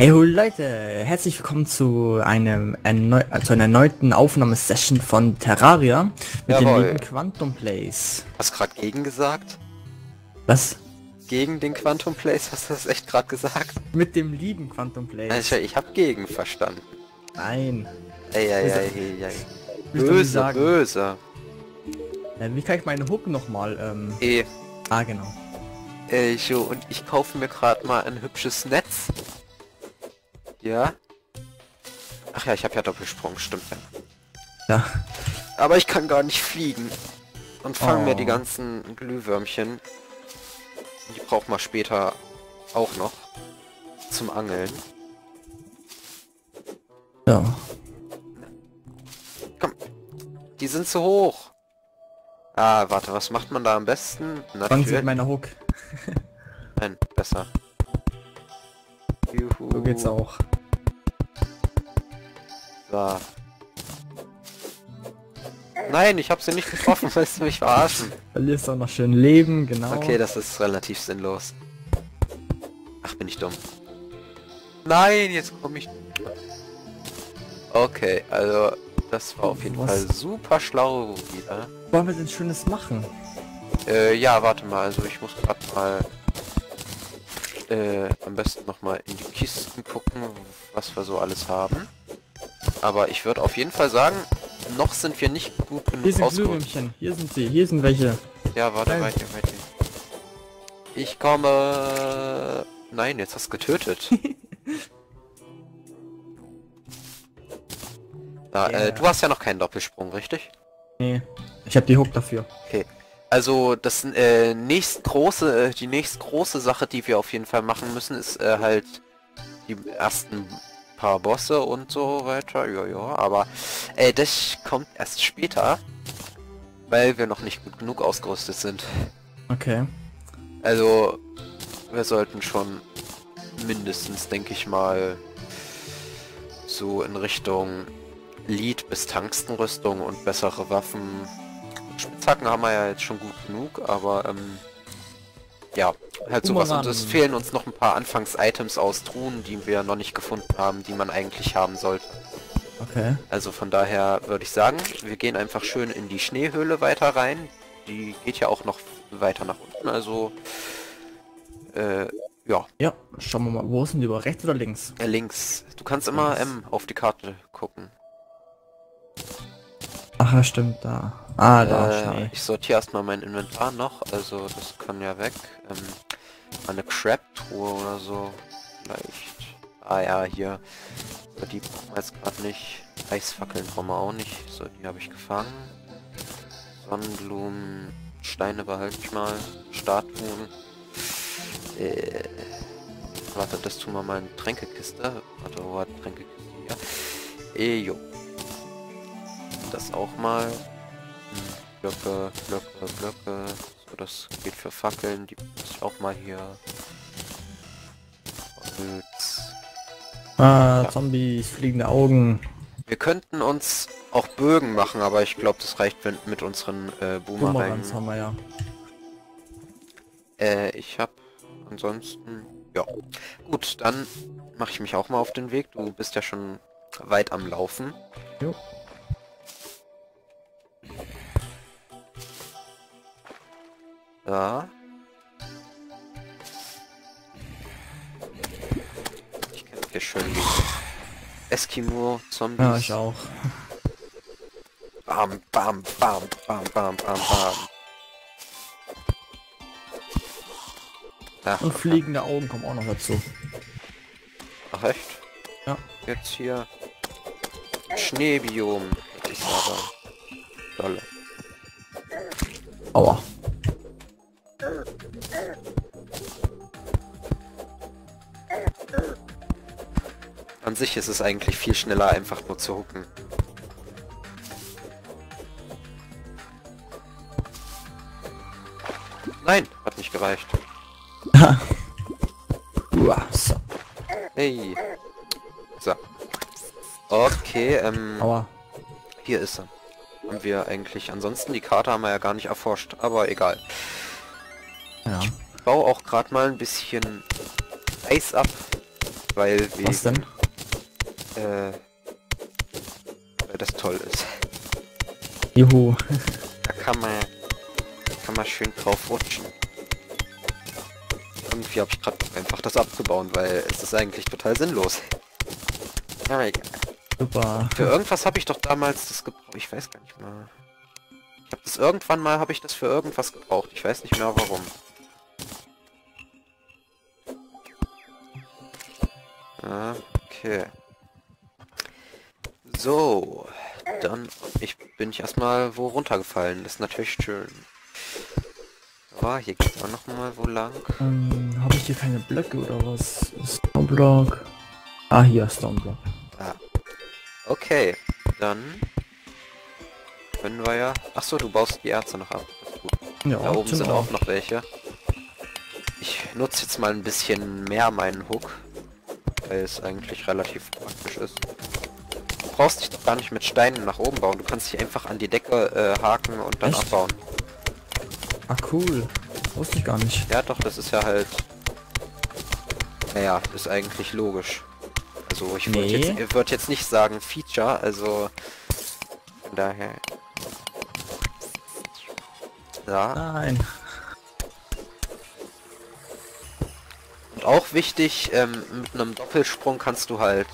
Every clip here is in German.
Hey Leute, herzlich willkommen zu einem erneu zu einer erneuten Aufnahmesession von Terraria mit Jawohl. dem lieben Quantum Place. Hast gerade gegen gesagt? Was? Gegen den Quantum Place? Hast du das echt gerade gesagt? Mit dem lieben Quantum Place. Also ich habe gegen verstanden. Nein. Ey, ey, ey, ey, ey. Böse, böse. Äh, wie kann ich meine Hook nochmal, ähm... Ey, Ah, genau. ey, Jo, und ich kaufe mir gerade mal ein hübsches Netz. Ja? Ach ja, ich habe ja Doppelsprung, stimmt ja. Ja. Aber ich kann gar nicht fliegen. Und fangen mir Oh. die ganzen Glühwürmchen. Die braucht man später auch noch. Zum Angeln. Ja. Komm. Die sind zu hoch. Ah, warte, was macht man da am besten? Fangen Sie mit meiner Hook. Nein, besser. Juhu. So geht's auch. So. Nein, ich habe sie nicht getroffen, willst du mich verarschen? Verlierst auch noch schön Leben, genau. Okay, das ist relativ sinnlos. Ach, bin ich dumm. Nein, jetzt komme ich... Okay, also das war auf jeden Was? Fall super schlau wieder. Wollen wir denn Schönes machen? Äh, ja, warte mal, also ich muss gerade mal äh, am besten noch mal in die Kisten gucken, was wir so alles haben. Aber ich würde auf jeden Fall sagen, noch sind wir nicht gut Hier genug sind ausgerüstet. Glühwürmchen. Hier sind sie. Hier sind welche. Ja, warte, Nein. warte, warte. Ich komme... Nein, jetzt hast du getötet. Da, Ja. äh, du hast ja noch keinen Doppelsprung, richtig? Nee. Ich habe die Hook dafür. Okay. Also das äh, nächst große, äh, die nächst große Sache, die wir auf jeden Fall machen müssen, ist äh, halt die ersten paar Bosse und so weiter. Ja, ja. Aber äh, das kommt erst später, weil wir noch nicht gut genug ausgerüstet sind. Okay. Also wir sollten schon mindestens, denke ich mal, so in Richtung Lead bis Tangstenrüstung und bessere Waffen. Spitzhacken haben wir ja jetzt schon gut genug, aber ähm, ja, halt sowas. Und es fehlen uns noch ein paar Anfangs-Items aus Truhen, die wir noch nicht gefunden haben, die man eigentlich haben sollte. Okay. Also von daher würde ich sagen, wir gehen einfach schön in die Schneehöhle weiter rein. Die geht ja auch noch weiter nach unten, also äh, ja, Ja, schauen wir mal. Wo sind die über? Rechts oder links? äh, links. Du kannst immer. M auf die Karte gucken. Ach, ja, stimmt, da. Ah, da, Äh, ich sortiere erstmal mein Inventar noch, also das kann ja weg. Ähm, eine Crab-Truhe oder so. Vielleicht. Ah ja, hier. So, die brauchen wir jetzt gerade nicht. Eisfackeln brauchen wir auch nicht. So, die habe ich gefangen. Sonnenblumen, Steine behalte ich mal. Statuen. Äh, warte, das tun wir mal in Tränkekiste. Warte, wo war Tränkekiste hier? Eh, jo. Das auch mal. Blöcke, Blöcke, Blöcke. So, das geht für Fackeln. Die muss ich auch mal hier. Holz. Ah, ja. Zombies, fliegende Augen. Wir könnten uns auch Bögen machen, aber ich glaube, das reicht wenn, mit unseren äh, Boomerangs Boomerang. haben wir ja. Äh, ich habe ansonsten... Ja. Gut, dann mache ich mich auch mal auf den Weg. Du bist ja schon weit am Laufen. Jo. Ja. Ich kämpfe hier schön gegen Eskimo, Zombies. Ja, ich auch. Bam, bam, bam, bam, bam, bam, bam. Ach, Und fliegende Augen kommen auch noch dazu. ach echt? Ja. Jetzt hier Schneebiom. Ist aber dolle. Aua. Sich ist es eigentlich viel schneller, einfach nur zu hucken. Nein, hat nicht gereicht. Uah, so. Hey. So. Okay, ähm, Aua. hier ist er. Haben wir eigentlich, ansonsten die Karte haben wir ja gar nicht erforscht, aber egal. Ja. Ich baue auch gerade mal ein bisschen Eis ab, weil wegen, Was denn? Äh, weil das toll ist. Juhu. Da kann man, kann man schön drauf rutschen. Irgendwie habe ich gerade einfach das abzubauen, weil es ist eigentlich total sinnlos. Ja, egal. Super. Für irgendwas habe ich doch damals das gebraucht. Ich weiß gar nicht mal. Ich habe das irgendwann mal habe ich das für irgendwas gebraucht. Ich weiß nicht mehr warum. Ah, Okay. So, dann ich bin ich erstmal wo runtergefallen. Das ist natürlich schön. Oh, hier geht's auch noch mal wo lang. Ähm, habe ich hier keine Blöcke oder was? Stoneblock. Ah, hier, Stoneblock. Ah. Okay, dann können wir ja. Ach so, du baust die Ärzte noch ab. Ja, Da oben sind genau. auch noch welche. Ich nutze jetzt mal ein bisschen mehr meinen Hook, weil es eigentlich relativ brauchst dich doch gar nicht mit Steinen nach oben bauen. Du kannst dich einfach an die Decke äh, haken und dann Echt? abbauen. Ah, cool. Wusste ich gar nicht. Ja, doch, das ist ja halt. Naja, ist eigentlich logisch. Also ich würde Nee. jetzt, ich würd jetzt nicht sagen Feature, also von daher. Ja. Nein. Und auch wichtig, ähm, mit einem Doppelsprung kannst du halt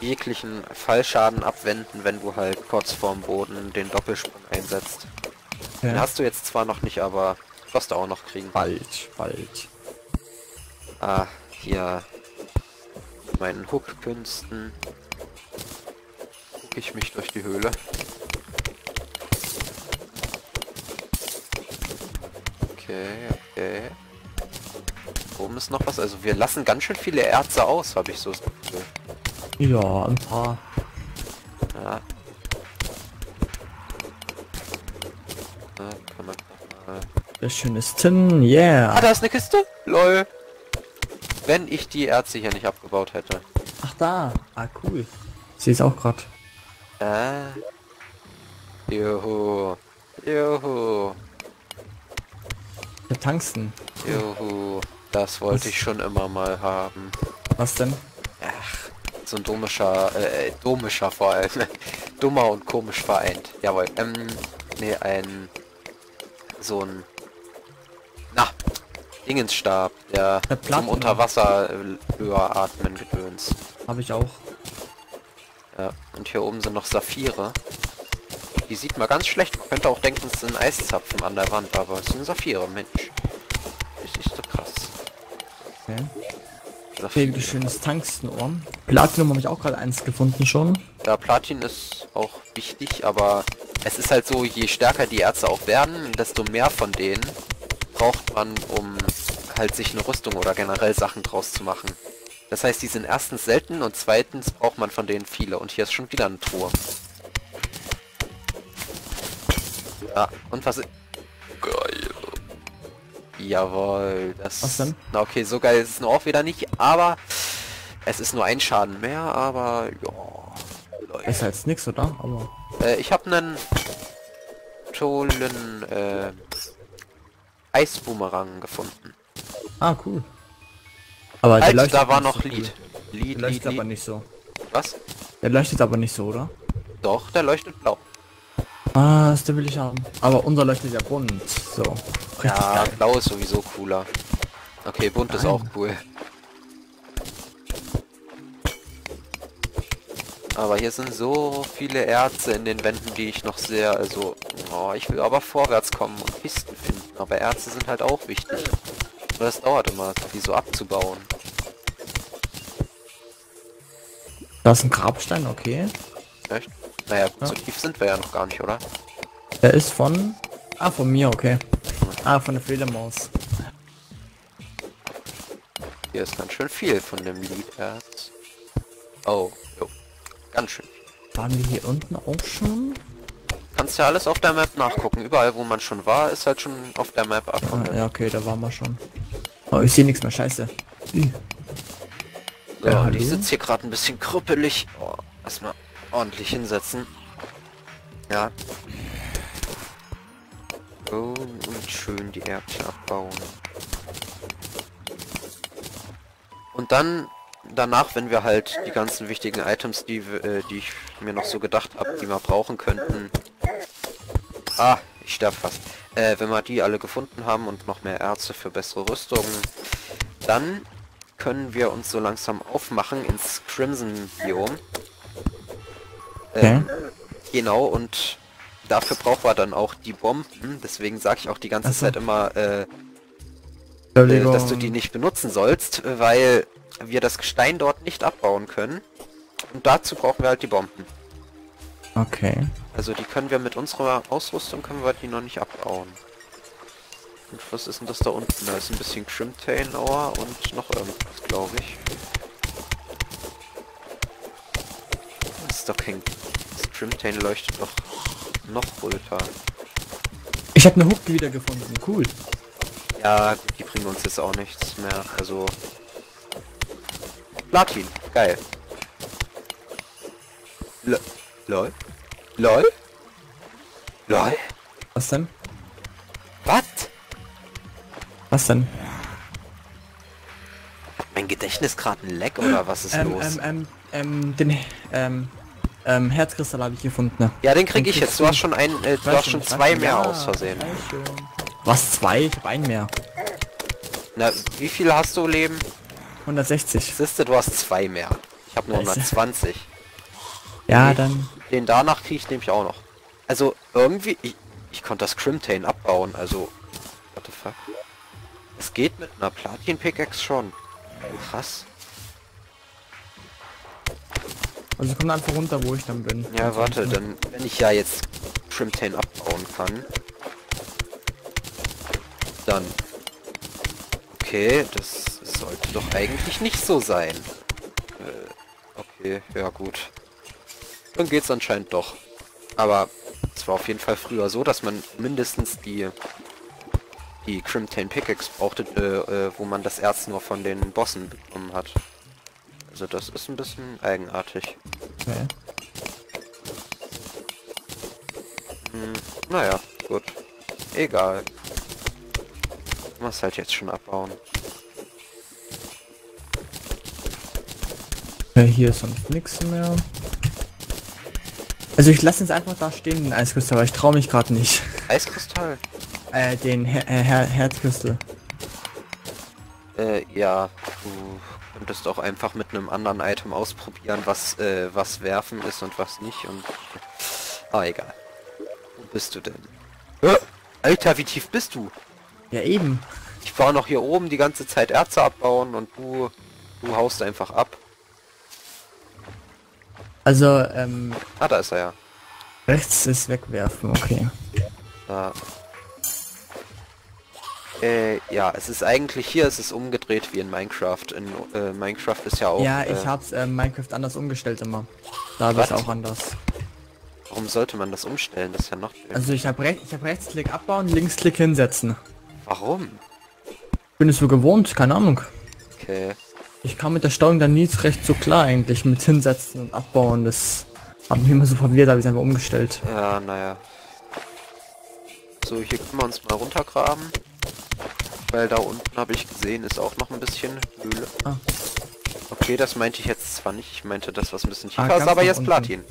jeglichen Fallschaden abwenden, wenn du halt kurz vorm Boden den Doppelsprung einsetzt. Den Ja. hast du jetzt zwar noch nicht, aber wirst du auch noch kriegen. Bald, bald. Ah, hier meinen Hook-Künsten gucke ich mich durch die Höhle. Okay, okay. Oben ist noch was. Also wir lassen ganz schön viele Erze aus, habe ich so das Gefühl. Ja, ein paar. Ja. Na, kann man doch mal... Das schönes Tin, Ah, yeah. da ist eine Kiste? LOL. Wenn ich die Erze hier nicht abgebaut hätte. Ach da. Ah, cool. Sie ist auch gerade. Ah. Juhu. Juhu. Der Tangsten. Juhu. Das wollte Was? ich schon immer mal haben. Was denn? Ach, so ein domischer, äh, domischer vor allem. Dummer und komisch vereint. Jawohl. Ähm, nee, ein, so ein, na, Dingensstab, der Der zum. Unterwasser höher atmen gedöns. Habe ich auch. Ja, und hier oben sind noch Saphire. Die sieht man ganz schlecht. Man könnte auch denken, es sind Eiszapfen an der Wand, aber es sind Saphire, Mensch. Das ist so krass. Okay. Saphire. Okay, schönes Tangstenohr. Platinum habe ich auch gerade eins gefunden schon. Ja, Platin ist auch wichtig, aber es ist halt so, je stärker die Ärzte auch werden, desto mehr von denen braucht man, um halt sich eine Rüstung oder generell Sachen draus zu machen. Das heißt, die sind erstens selten und zweitens braucht man von denen viele. Und hier ist schon wieder eine Truhe. Ja, und was... Geil. Jawohl, das... Was denn? Na okay, so geil ist es nur auch wieder nicht, aber... Es ist nur ein Schaden mehr, aber... Ja... Besser als nix, oder? Aber. Äh, ich habe einen tollen äh, Eisboomerang gefunden. Ah, cool. Aber der Halt, leuchtet da war noch so Lied. Lied, Lied, leuchtet aber Lied. nicht so. Was? Der leuchtet aber nicht so, oder? Doch, der leuchtet blau. Ah, das will ich haben. Aber unser leuchtet ja bunt. So. Ja, geil. blau ist sowieso cooler. Okay, bunt ist Nein. auch cool. Aber hier sind so viele Erze in den Wänden, die ich noch sehr, also, oh, ich will aber vorwärts kommen und Kisten finden. Aber Erze sind halt auch wichtig. Aber das dauert immer, die so abzubauen. Da ist ein Grabstein, okay. Echt? Naja, Ja. so tief sind wir ja noch gar nicht, oder? Der ist von... Ah, von mir, okay. Ah, von der Fledermaus. Hier ist ganz schön viel von dem Liederz. Oh, jo. Ganz schön. Waren wir hier unten auch schon? Kannst ja alles auf der Map nachgucken. Überall, wo man schon war, ist halt schon auf der Map Ah, abgebildet. ja, okay, da waren wir schon. Oh, ich sehe nichts mehr, scheiße. Ih. So, Ja, ich hallo? sitze hier gerade ein bisschen krüppelig. Oh, erstmal ordentlich hinsetzen. Ja. Oh, und schön die Erbsen abbauen. Und dann danach, wenn wir halt die ganzen wichtigen Items, die, äh, die ich mir noch so gedacht habe, die wir brauchen könnten. Ah, ich sterbe fast. Äh, wenn wir die alle gefunden haben und noch mehr Erze für bessere Rüstungen, dann können wir uns so langsam aufmachen ins Crimson Okay. Genau, und dafür brauchen wir dann auch die Bomben. Deswegen sage ich auch die ganze so. Zeit immer, äh, äh, dass du die nicht benutzen sollst, weil wir das Gestein dort nicht abbauen können. Und dazu brauchen wir halt die Bomben. Okay. Also die können wir mit unserer Ausrüstung können wir die noch nicht abbauen. Und was ist denn das da unten? Da ist ein bisschen Crimtain Ore und noch irgendwas, glaube ich. Doch kein... Das Crimtain leuchtet doch noch runter. Ich habe eine Hook wieder gefunden. Cool. Ja, gut, die bringen uns jetzt auch nichts mehr. Also... Platin, geil. L LOL? LOL? LOL? Was denn? Was? Was denn? Mein Gedächtnis gerade ein Leck oder was ist Ähm, los? ähm, ähm, ähm, den, ähm, ähm, Herzkristall habe ich gefunden. Ne? ja, den krieg ich jetzt. Du hast schon ein, äh, du hast schon zwei mehr nicht. aus Versehen. Ja. Was, zwei? Ich habe einen mehr. Na, wie viel hast du Leben? 160. Siehste, du hast zwei mehr. Ich habe nur Scheiße. 120. Ja, Nee. dann... Den danach kriege ich nämlich auch noch. Also irgendwie, ich, ich konnte das Crimtain abbauen, also... What the fuck? Es geht mit einer Platin-Pickaxe schon. Krass. Also komm einfach runter, wo ich dann bin. Ja, warte, dann, wenn ich ja jetzt Crimtain abbauen kann, dann... Okay, das sollte doch eigentlich nicht so sein. Äh, okay, ja gut. Dann geht's anscheinend doch. Aber es war auf jeden Fall früher so, dass man mindestens die die Crimtain Pickaxe brauchte, äh, äh, wo man das Erz nur von den Bossen bekommen hat. Also das ist ein bisschen eigenartig. Okay. Hm, naja, gut. Egal. Muss halt jetzt schon abbauen. Ja, hier ist sonst nichts mehr. Also ich lasse jetzt einfach da stehen, den Eiskristall, weil ich traue mich gerade nicht. Eiskristall? Äh, den Her Her Herzkristall. Äh, ja, du könntest auch einfach mit einem anderen Item ausprobieren, was, äh, was werfen ist und was nicht und... Ah, egal. Wo bist du denn? Alter, wie tief bist du? Ja, eben. Ich war noch hier oben die ganze Zeit Erze abbauen und du... Du haust einfach ab. Also, ähm, Ah, da ist er ja. rechts ist wegwerfen, okay. Da. Äh, ja, es ist eigentlich hier, es ist umgedreht wie in Minecraft. In äh, Minecraft ist ja auch. ja, ich äh, hab's ähm, Minecraft anders umgestellt immer. Da ich Was? auch anders. Warum sollte man das umstellen? Das ist ja noch. Also ich habe recht, ich habe Rechtsklick abbauen, Linksklick hinsetzen. Warum? Bin es so gewohnt, keine Ahnung. Okay. Ich kam mit der Steuerung dann nie recht so klar eigentlich mit hinsetzen und abbauen. Das hat mich immer so verwirrt, habe ich einfach umgestellt. Ja, naja. So, hier können wir uns mal runtergraben. Weil da unten habe ich gesehen, ist auch noch ein bisschen Höhle. Ah. Okay, das meinte ich jetzt zwar nicht. Ich meinte das, was ein bisschen Ah, tiefer ist, ganz aber jetzt unten. Platin.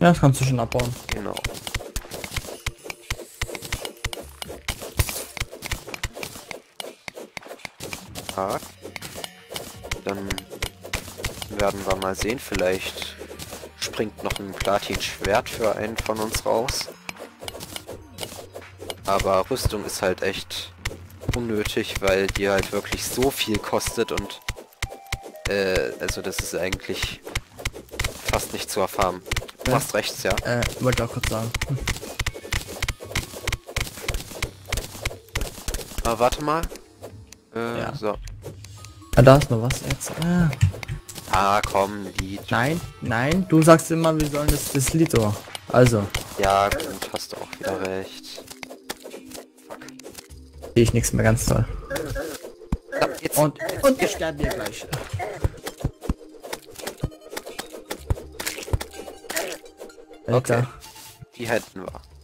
Ja, das kannst du schon abbauen. Genau. Tag. Dann werden wir mal sehen, vielleicht springt noch ein Platin-Schwert für einen von uns raus. Aber Rüstung ist halt echt unnötig, weil die halt wirklich so viel kostet und äh, also das ist eigentlich fast nicht zu erfahren. Du Ja. hast rechts, ja. Äh, wollte auch kurz sagen. Hm. Ah, warte mal. Äh, Ja. so. Ah, da ist noch was jetzt. Ah. Ah, komm, Lied. Nein, nein, du sagst immer, wir sollen das, das Lied so. Also, Ja, gut, hast du auch wieder recht. Sehe ich nichts mehr ganz toll. Und, und ich sterbe hier gleich. Alter. Die hätten wir.